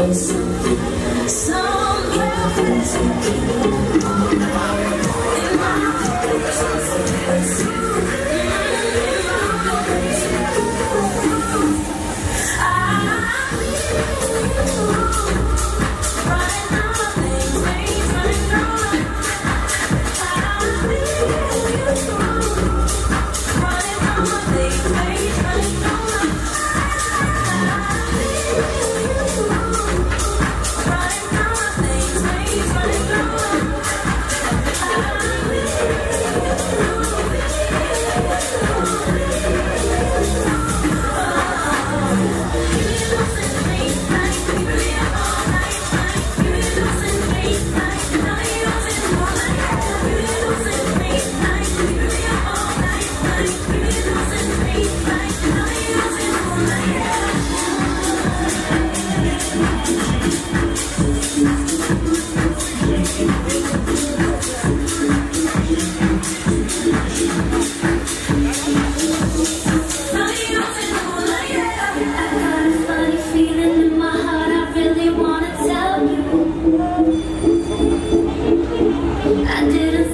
Some breakfast.